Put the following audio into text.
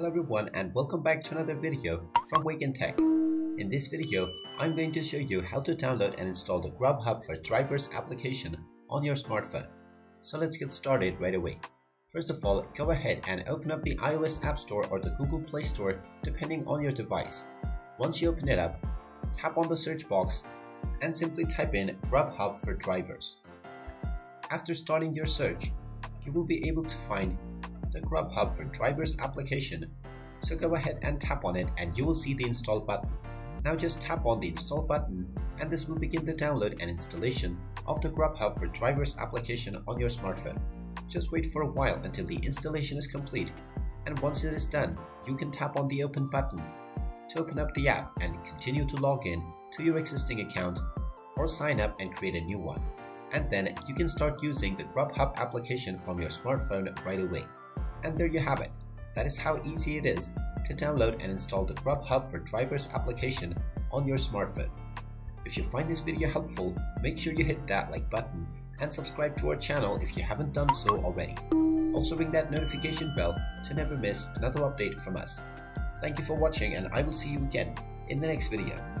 Hello everyone and welcome back to another video from Wake&Tech. In this video, I'm going to show you how to download and install the Grubhub for Drivers application on your smartphone. So let's get started right away. First of all, go ahead and open up the iOS App Store or the Google Play Store depending on your device. Once you open it up, tap on the search box and simply type in Grubhub for Drivers. After starting your search, you will be able to find the Grubhub for Drivers application. So go ahead and tap on it and you will see the install button. Now just tap on the install button and this will begin the download and installation of the Grubhub for Drivers application on your smartphone. Just wait for a while until the installation is complete and once it is done, you can tap on the open button to open up the app and continue to log in to your existing account or sign up and create a new one. And then you can start using the Grubhub application from your smartphone right away. And there you have it. That is how easy it is to download and install the Grubhub for Drivers application on your smartphone. If you find this video helpful, make sure you hit that like button and subscribe to our channel if you haven't done so already. Also ring that notification bell to never miss another update from us. Thank you for watching and I will see you again in the next video.